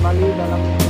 kembali dalam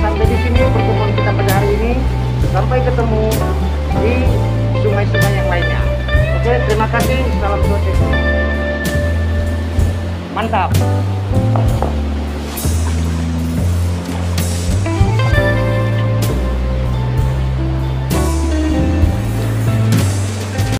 sampai di sini pertemuan kita pada hari ini. Sampai ketemu di sungai-sungai yang lainnya. Oke, terima kasih. Salam sukses. Mantap.